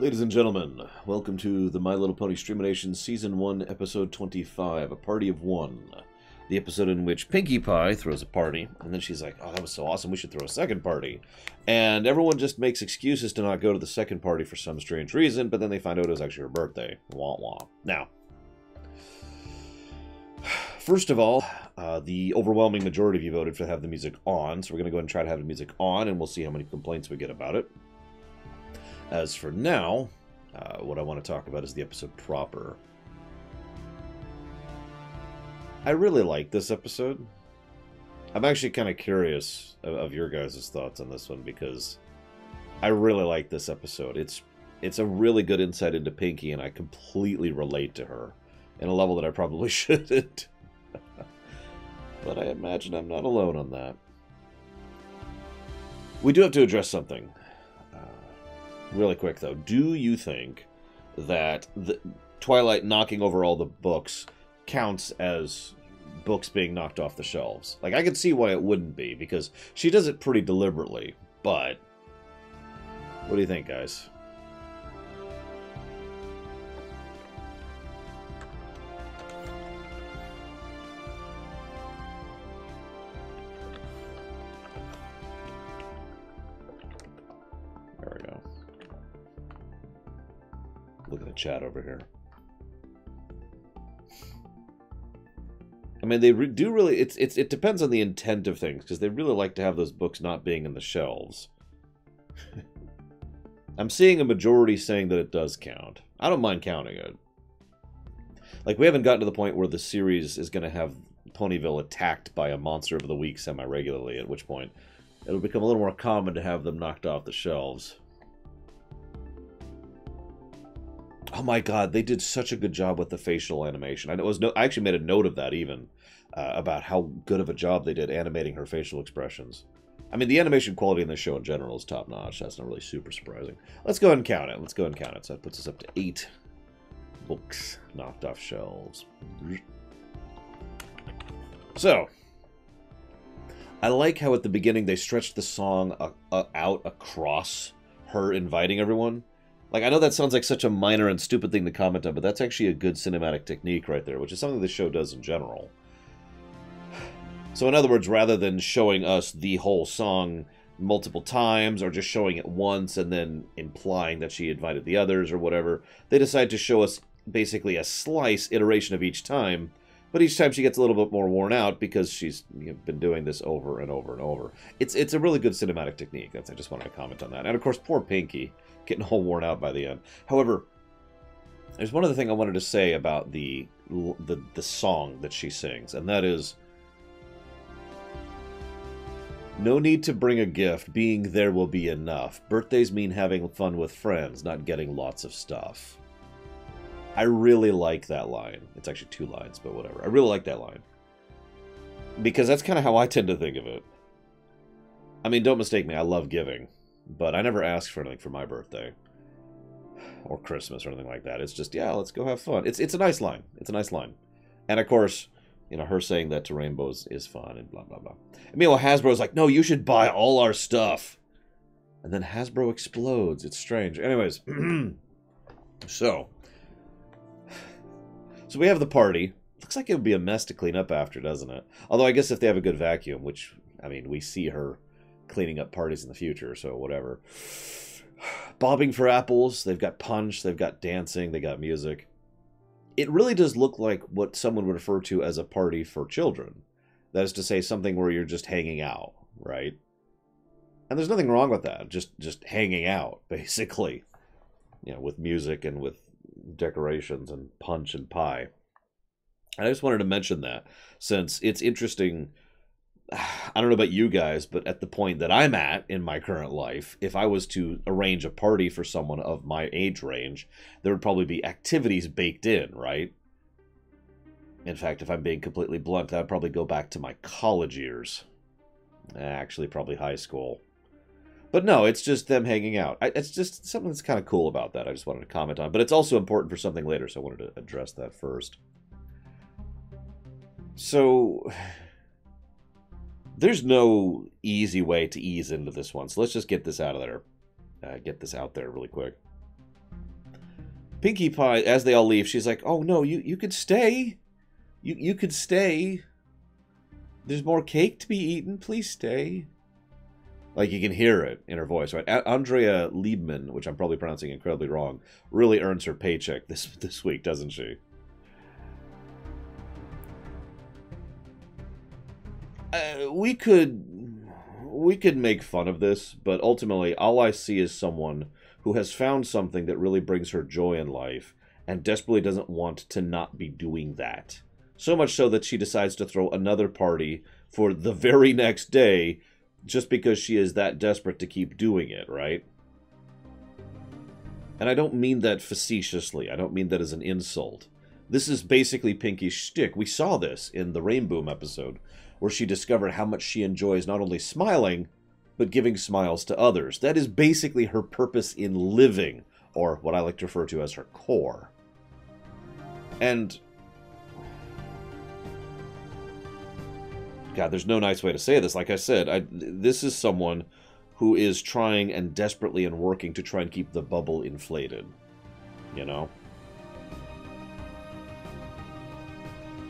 Ladies and gentlemen, welcome to the My Little Pony Streamination Season 1, Episode 25, A Party of One. The episode in which Pinkie Pie throws a party, and then she's like, oh, that was so awesome, we should throw a second party. And everyone just makes excuses to not go to the second party for some strange reason, but then they find out it was actually her birthday. Wah wah. Now, first of all, uh, the overwhelming majority of you voted to have the music on, so we're going to go ahead and try to have the music on, and we'll see how many complaints we get about it. As for now, uh, what I want to talk about is the episode proper. I really like this episode. I'm actually kind of curious of, of your guys' thoughts on this one because I really like this episode. It's it's a really good insight into Pinkie, and I completely relate to her in a level that I probably shouldn't. but I imagine I'm not alone on that. We do have to address something. Really quick though, do you think that the Twilight knocking over all the books counts as books being knocked off the shelves? Like I can see why it wouldn't be because she does it pretty deliberately, but what do you think, guys? Look at the chat over here. I mean, they re do really. It's it's it depends on the intent of things because they really like to have those books not being in the shelves. I'm seeing a majority saying that it does count. I don't mind counting it. Like we haven't gotten to the point where the series is going to have Ponyville attacked by a monster of the week semi-regularly. At which point, it'll become a little more common to have them knocked off the shelves. Oh my god, they did such a good job with the facial animation. I know it was no, I actually made a note of that even uh, about how good of a job they did animating her facial expressions. I mean, the animation quality in this show in general is top notch. That's not really super surprising. Let's go ahead and count it. Let's go ahead and count it. So that puts us up to eight books knocked off shelves. So, I like how at the beginning they stretched the song uh, uh, out across her inviting everyone. Like, I know that sounds like such a minor and stupid thing to comment on, but that's actually a good cinematic technique right there, which is something the show does in general. So, in other words, rather than showing us the whole song multiple times or just showing it once and then implying that she invited the others or whatever, they decide to show us basically a slice iteration of each time. But each time she gets a little bit more worn out because she's you know, been doing this over and over and over. It's it's a really good cinematic technique. That's I just wanted to comment on that. And of course, poor Pinkie getting all worn out by the end. However, there's one other thing I wanted to say about the the the song that she sings, and that is no need to bring a gift. Being there will be enough. Birthdays mean having fun with friends, not getting lots of stuff. I really like that line. It's actually two lines, but whatever. I really like that line. Because that's kind of how I tend to think of it. I mean, don't mistake me, I love giving. But I never ask for anything for my birthday. Or Christmas or anything like that. It's just, yeah, let's go have fun. It's it's a nice line. It's a nice line. And of course, you know, her saying that to Rainbows is fun and blah, blah, blah. And meanwhile, Hasbro's like, no, you should buy all our stuff. And then Hasbro explodes. It's strange. Anyways, so. So we have the party. Looks like it would be a mess to clean up after, doesn't it? Although I guess if they have a good vacuum, which, I mean, we see her cleaning up parties in the future, so whatever. Bobbing for apples. They've got punch. They've got dancing. They got music it really does look like what someone would refer to as a party for children. That is to say, something where you're just hanging out, right? And there's nothing wrong with that. Just just hanging out, basically. You know, with music and with decorations and punch and pie. And I just wanted to mention that since it's interesting I don't know about you guys, but at the point that I'm at in my current life, if I was to arrange a party for someone of my age range, there would probably be activities baked in, right? In fact, if I'm being completely blunt, would probably go back to my college years. Eh, actually, probably high school. But no, it's just them hanging out. it's just something that's kind of cool about that. I just wanted to comment on. But it's also important for something later, so I wanted to address that first. So there's no easy way to ease into this one. So let's just get this out of there. Uh, get this out there really quick. Pinkie Pie, as they all leave, she's like, "Oh no, you you could stay, you you could stay. There's more cake to be eaten. Please stay." Like you can hear it in her voice, right? Andrea Libman, which I'm probably pronouncing incredibly wrong, really earns her paycheck this this week, doesn't she? Uh, we could we could make fun of this, but ultimately, all I see is someone who has found something that really brings her joy in life and desperately doesn't want to not be doing that. So much so that she decides to throw another party for the very next day just because she is that desperate to keep doing it, right? And I don't mean that facetiously. I don't mean that as an insult. This is basically Pinkie's shtick. We saw this in the Rainboom episode, where she discovered how much she enjoys not only smiling, but giving smiles to others. That is basically her purpose in living, or what I like to refer to as her core. And. God, there's no nice way to say this. Like I said, I, this is someone who is trying and desperately and working to try and keep the bubble inflated. You know?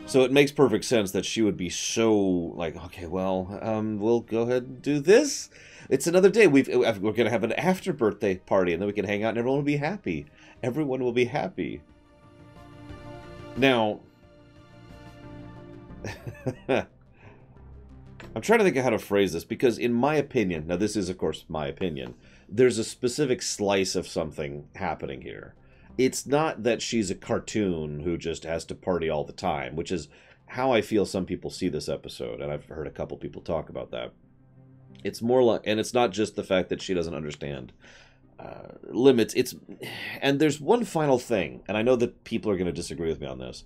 So it makes perfect sense that she would be so like, okay, well, um, we'll go ahead and do this. It's another day. We've we're gonna have an after birthday party, and then we can hang out, and everyone will be happy. Everyone will be happy. Now, I'm trying to think of how to phrase this because, in my opinion, now this is of course my opinion. There's a specific slice of something happening here it's not that she's a cartoon who just has to party all the time, which is how I feel some people see this episode, and I've heard a couple people talk about that. It's more like, and it's not just the fact that she doesn't understand uh, limits. It's, and there's one final thing, and I know that people are going to disagree with me on this.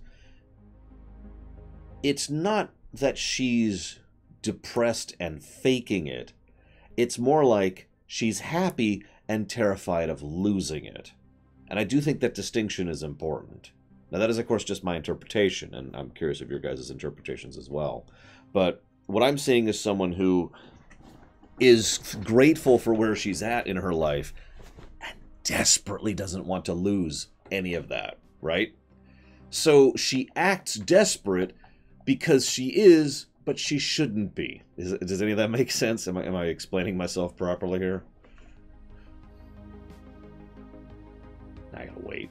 It's not that she's depressed and faking it. It's more like she's happy and terrified of losing it. And I do think that distinction is important. Now, that is, of course, just my interpretation, and I'm curious of your guys' interpretations as well. But what I'm seeing is someone who is grateful for where she's at in her life and desperately doesn't want to lose any of that, right? So she acts desperate because she is, but she shouldn't be. Is, does any of that make sense? Am I, am I explaining myself properly here? I gotta wait.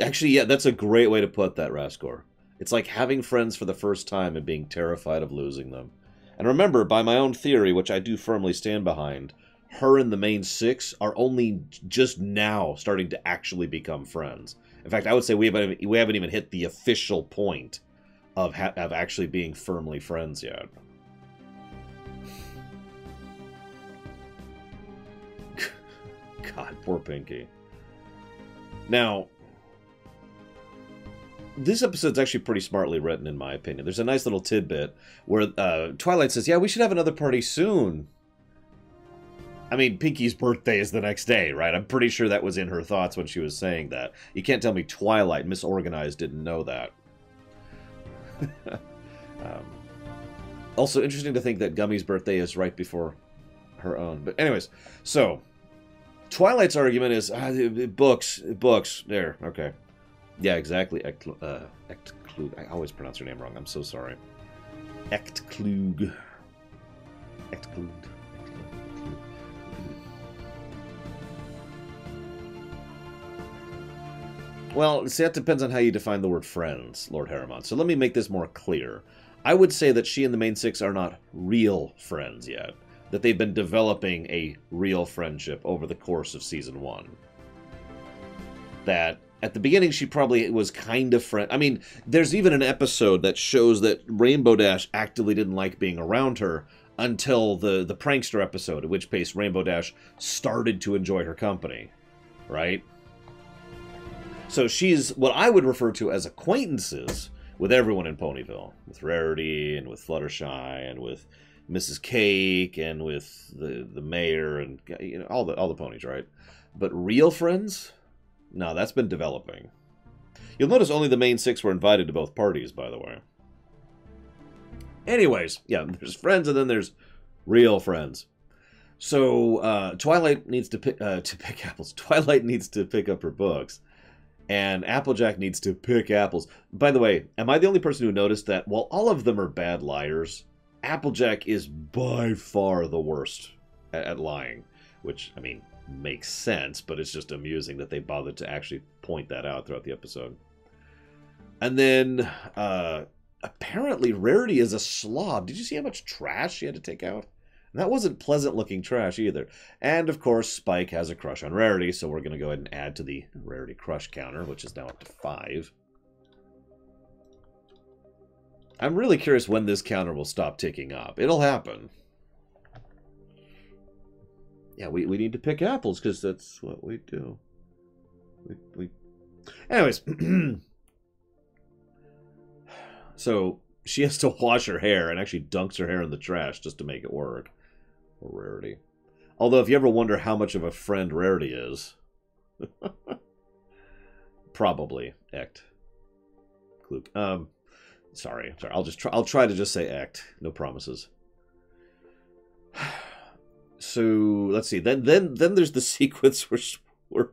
Actually, yeah, that's a great way to put that, Rascor. It's like having friends for the first time and being terrified of losing them. And remember, by my own theory, which I do firmly stand behind, her and the main six are only just now starting to actually become friends. In fact, I would say we haven't we haven't even hit the official point of of actually being firmly friends yet. Poor Pinkie. Now, this episode's actually pretty smartly written, in my opinion. There's a nice little tidbit where uh, Twilight says, "Yeah, we should have another party soon." I mean, Pinkie's birthday is the next day, right? I'm pretty sure that was in her thoughts when she was saying that. You can't tell me Twilight, Misorganized, didn't know that. um, also, interesting to think that Gummy's birthday is right before her own. But anyways, so Twilight's argument is uh, books, books. There, okay. Yeah, exactly. Ect, uh, Echtklug. I always pronounce her name wrong. I'm so sorry. Echtklug. Echtklug. Well, see, that depends on how you define the word friends, Lord Harriman. So let me make this more clear. I would say that she and the main six are not real friends yet that they've been developing a real friendship over the course of season one. That at the beginning she probably was kind of friend. I mean, there's even an episode that shows that Rainbow Dash actively didn't like being around her until the the prankster episode, at which pace Rainbow Dash started to enjoy her company, right? So she's what I would refer to as acquaintances with everyone in Ponyville, with Rarity and with Fluttershy and with Mrs. Cake and with the the mayor and you know all the all the ponies, right? But real friends, no, that's been developing. You'll notice only the main six were invited to both parties, by the way. Anyways, yeah, there's friends and then there's Real friends. So uh, Twilight needs to pick uh, to pick apples. Twilight needs to pick up her books, and Applejack needs to pick apples. By the way, am I the only person who noticed that while all of them are bad liars, Applejack is by far the worst at, at lying? Which I mean makes sense, but it's just amusing that they bothered to actually point that out throughout the episode. And then uh, apparently Rarity is a slob. Did you see how much trash she had to take out? And that wasn't pleasant looking trash either. And of course, Spike has a crush on Rarity, so we're going to go ahead and add to the Rarity crush counter, which is now up to five. I'm really curious when this counter will stop ticking up. It'll happen. Yeah, we, we need to pick apples because that's what we do. We, we... Anyways. so she has to wash her hair and actually dunks her hair in the trash just to make it work. Or Rarity. Although, if you ever wonder how much of a friend Rarity is, probably Ect. Kluk. Um, sorry, sorry. I'll just try. I'll try to just say act. No promises. So let's see. Then, then, then there's the sequence where, where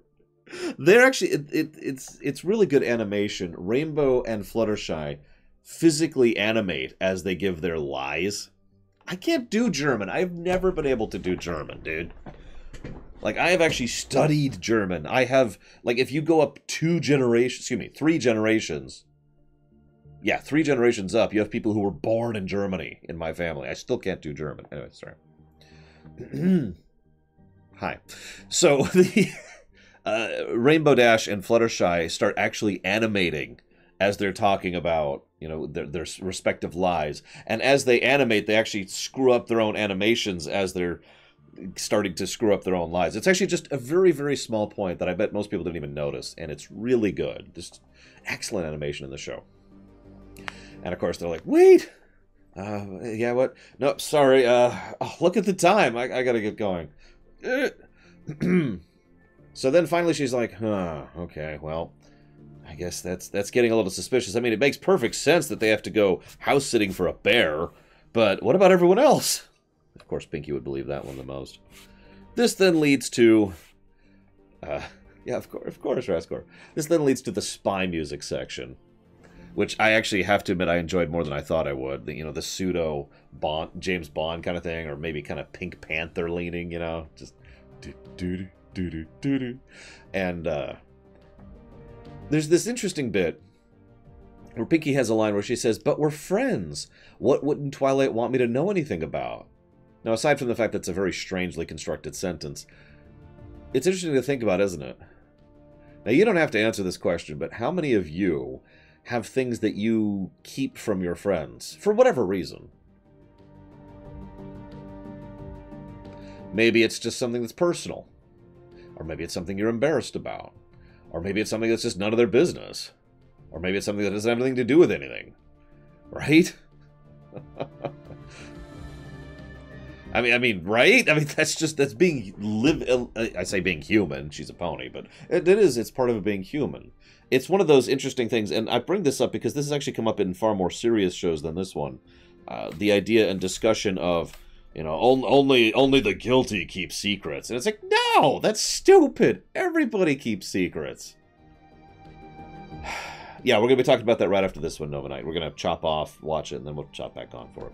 they're actually it, it, it's it's really good animation. Rainbow and Fluttershy physically animate as they give their lies. I can't do German. I've never been able to do German, dude. Like I have actually studied German. I have like if you go up two generations, excuse me, three generations. Yeah, three generations up, you have people who were born in Germany in my family. I still can't do German. Anyway, sorry. Hi. So the uh, Rainbow Dash and Fluttershy start actually animating as they're talking about you know their, their respective lies and as they animate they actually screw up their own animations as they're starting to screw up their own lives it's actually just a very very small point that i bet most people didn't even notice and it's really good just excellent animation in the show and of course they're like wait uh, yeah what no sorry uh oh, look at the time i, I gotta get going so then finally she's like huh okay well I guess that's that's getting a little suspicious. I mean, it makes perfect sense that they have to go house sitting for a bear, but what about everyone else? Of course, Pinkie would believe that one the most. This then leads to, uh, yeah, of course, of course, Rascor. This then leads to the spy music section, which I actually have to admit I enjoyed more than I thought I would. The, you know, the pseudo Bond, James Bond kind of thing, or maybe kind of Pink Panther leaning. You know, just do do do do do do, and. uh there's this interesting bit where Pinkie has a line where she says, But we're friends. What wouldn't Twilight want me to know anything about? Now, aside from the fact that it's a very strangely constructed sentence, it's interesting to think about, isn't it? Now, you don't have to answer this question, but how many of you have things that you keep from your friends, for whatever reason? Maybe it's just something that's personal, or maybe it's something you're embarrassed about. Or maybe it's something that's just none of their business. Or maybe it's something that doesn't have anything to do with anything. Right? I mean, I mean, right? I mean, that's just that's being live. I say being human. She's a pony, but it, it is. It's part of being human. It's one of those interesting things, and I bring this up because this has actually come up in far more serious shows than this one. Uh, the idea and discussion of you know, only only the guilty keep secrets. And it's like, no, that's stupid. Everybody keeps secrets. yeah, we're to be talking about that right after this one, Nova Knight. We're to chop off, watch it, and then we'll chop back on for it.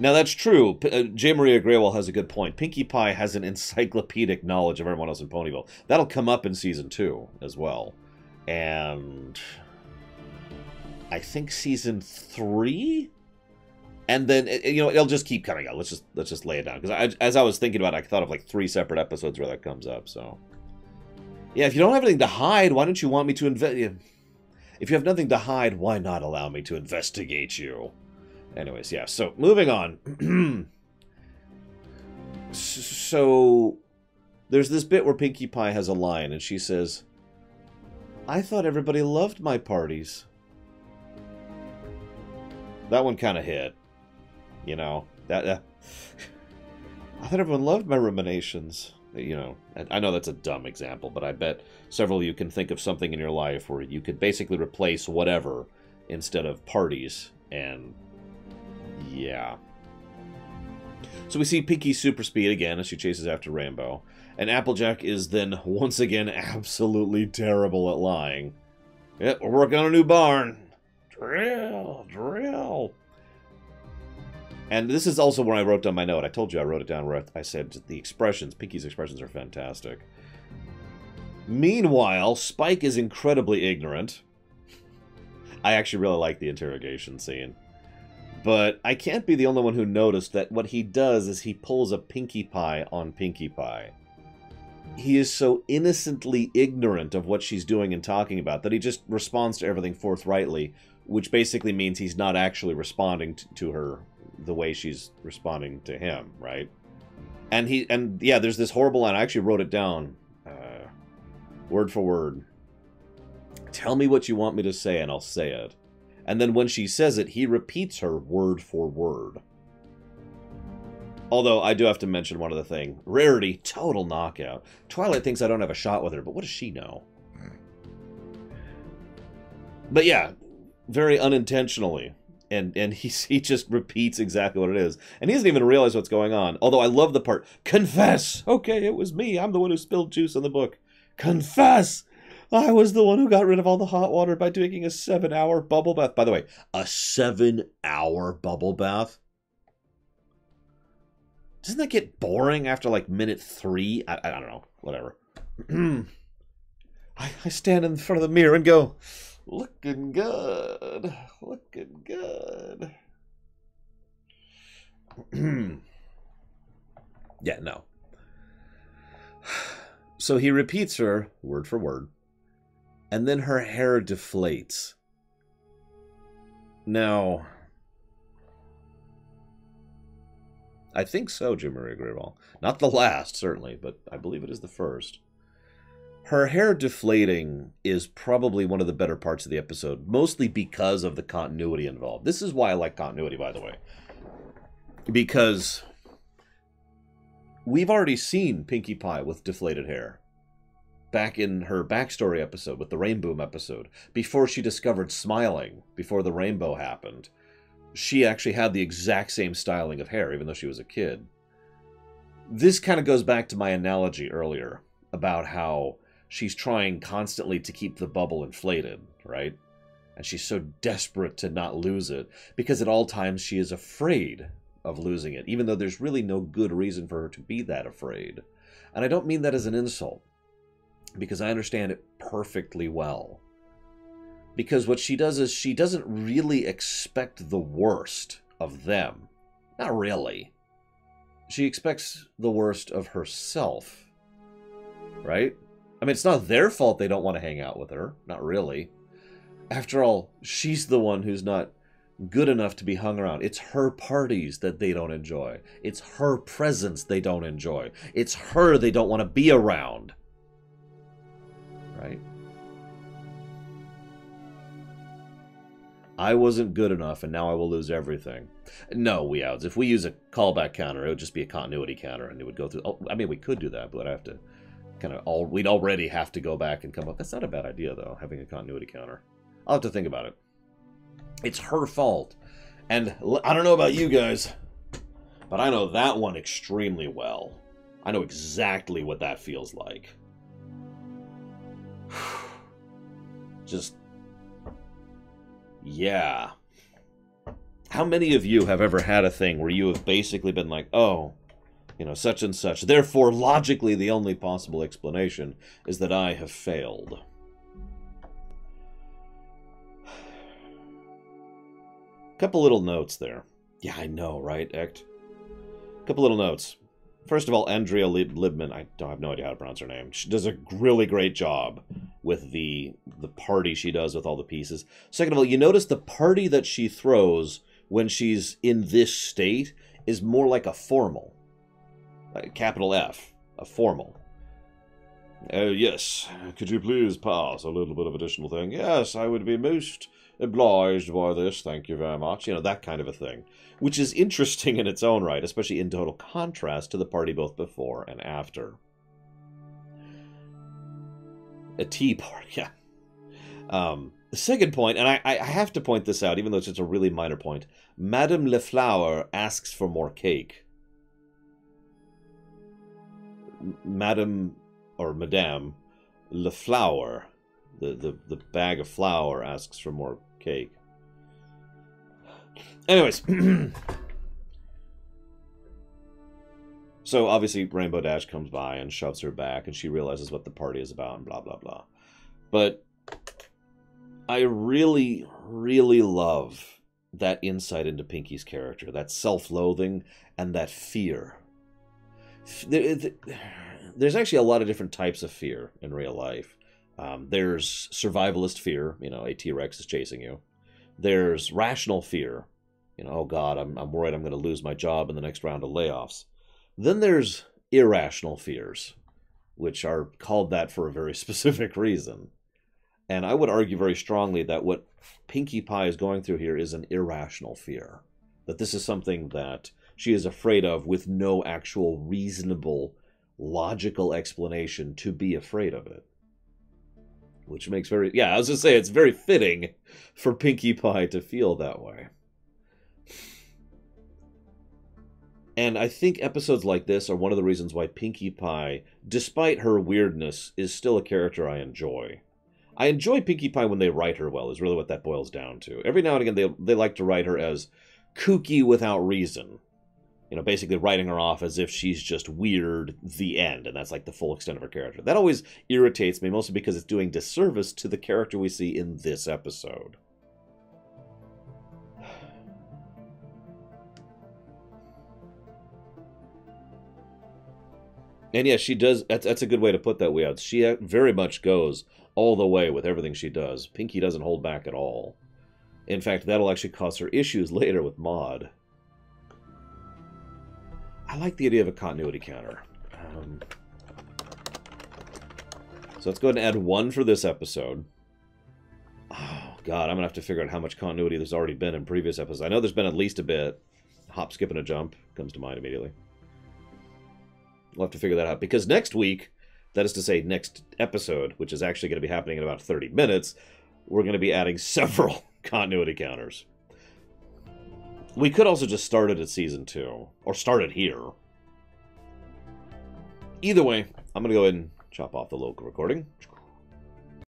Now, that's true. P uh, J. Maria Graywell has a good point. Pinkie Pie has an encyclopedic knowledge of everyone else in Ponyville. That'll come up in Season 2 as well. And... I think Season 3 and then you know it'll just keep coming out. Let's just let's just lay it down because as I was thinking about, it, I thought of like three separate episodes where that comes up. So yeah, if you don't have anything to hide, why don't you want me to invest? If you have nothing to hide, why not allow me to investigate you? Anyways, yeah. So moving on. so there's this bit where Pinkie Pie has a line, and she says, "I thought everybody loved my parties." That one kind of hit. You know, that. Uh, I thought everyone loved my ruminations. You know, I know that's a dumb example, but I bet several of you can think of something in your life where you could basically replace whatever instead of parties. And yeah, So we see Pinkie super speed again as she chases after Rainbow. And Applejack is then once again absolutely terrible at lying. Yep, we're working on a new barn. Drill, drill. And this is also where I wrote down my note. I told you I wrote it down where I said the expressions, Pinkie's expressions are fantastic. Meanwhile, Spike is incredibly ignorant. I actually really like the interrogation scene. But I can't be the only one who noticed that what he does is he pulls a Pinkie Pie on Pinkie Pie. He is so innocently ignorant of what she's doing and talking about that he just responds to everything forthrightly, which basically means he's not actually responding to her the way she's responding to him, right? And he and yeah, there's this horrible line. I actually wrote it down, uh, word for word. Tell me what you want me to say, and I'll say it. And then when she says it, he repeats her word for word. Although I do have to mention one other thing. Rarity, total knockout. Twilight thinks I don't have a shot with her, but what does she know? But yeah, very unintentionally. And and he, he just repeats exactly what it is. And he doesn't even realize what's going on. Although I love the part, confess! Okay, it was me. I'm the one who spilled juice on the book. Confess! I was the one who got rid of all the hot water by taking a seven hour bubble bath. By the way, a seven hour bubble bath? Doesn't that get boring after like minute three? I, I don't know. Whatever. I, I stand in front of the mirror and go, looking good. Looking good. yeah, no. So he repeats her word for word and then her hair deflates. Now, I think so, Jim Marie Grierval. Not the last, certainly, but I believe it is the first. Her hair deflating is probably one of the better parts of the episode, mostly because of the continuity involved. This is why I like continuity, by the way. Because we've already seen Pinkie Pie with deflated hair back in her backstory episode with the Rainboom episode, before she discovered smiling, before the rainbow happened, she actually had the exact same styling of hair, even though she was a kid. This kind of goes back to my analogy earlier about how she's trying constantly to keep the bubble inflated, right? And she's so desperate to not lose it because at all times she is afraid of losing it, even though there's really no good reason for her to be that afraid. And I don't mean that as an insult because I understand it perfectly well. Because what she does is she doesn't really expect the worst of them. Not really. She expects the worst of herself. Right? I mean, it's not their fault they don't want to hang out with her. Not really. After all, she's the one who's not good enough to be hung around. It's her parties that they don't enjoy. It's her presence they don't enjoy. It's her they don't want to be around right? I wasn't good enough, and now I will lose everything. No, we outs. If we use a callback counter, it would just be a continuity counter, and it would go through. Oh, I mean, we could do that, but I have to kind of all. We'd already have to go back and come up. That's not a bad idea, though. Having a continuity counter. I'll have to think about it. It's her fault, and I don't know about you guys, but I know that one extremely well. I know exactly what that feels like. Just. Yeah. How many of you have ever had a thing where you have basically been like, oh, you know, such and such. Therefore, logically, the only possible explanation is that I have failed. Couple little notes there. Yeah, I know, right, Ect? Couple little notes. First of all, Andrea Libman, I don't have no idea how to pronounce her name. She does a really great job with the the party she does with all the pieces. Second of all, you notice the party that she throws when she's in this state is more like a formal. like a capital F, a formal. Oh, yes. Could you please pass a little bit of additional thing? Yes, I would be most obliged by this, thank you very much. You know, that kind of a thing. Which is interesting in its own right, especially in total contrast to the party both before and after. A tea party, yeah. Um, the second point, and I, I have to point this out, even though it's just a really minor point, Madame LeFlour asks for more cake Madame or Madame Le Flour, the, the, the bag of flour, asks for more cake. Anyways. so obviously Rainbow Dash comes by and shoves her back and she realizes what the party is about and blah blah blah. But I really, really love that insight into Pinkie's character, that self-loathing and that fear. There's actually a lot of different types of fear in real life. Um, there's survivalist fear, you know, a T-Rex is chasing you. There's rational fear, you know, oh God, I'm, I'm worried I'm going to lose my job in the next round of layoffs. Then there's irrational fears, which are called that for a very specific reason. And I would argue very strongly that what Pinkie Pie is going through here is an irrational fear. That this is something that she is afraid of with no actual reasonable, logical explanation to be afraid of it. Which makes very, yeah, I was just say it's very fitting for Pinkie Pie to feel that way. And I think episodes like this are one of the reasons why Pinkie Pie, despite her weirdness, is still a character I enjoy. I enjoy Pinkie Pie when they write her well, is really what that boils down to. Every now and again, they, they like to write her as kooky without reason. You know, basically writing her off as if she's just weird, the end, and that's like the full extent of her character. That always irritates me, mostly because it's doing disservice to the character we see in this episode. And yeah, she does. That's, that's a good way to put that, Weouts. She uh, very much goes all the way with everything she does. Pinkie doesn't hold back at all. In fact, that'll actually cause her issues later with Maud. I like the idea of a continuity counter. Um, so let's go ahead and add one for this episode. Oh, God, I'm going to have to figure out how much continuity there's already been in previous episodes. I know there's been at least a bit. Hop, skip, and a jump comes to mind immediately. We'll have to figure that out because next week, that is to say, next episode, which is actually going to be happening in about 30 minutes, we're going to be adding several continuity counters. We could also just start it at season two, or start it here. Either way, I'm going to go ahead and chop off the local recording.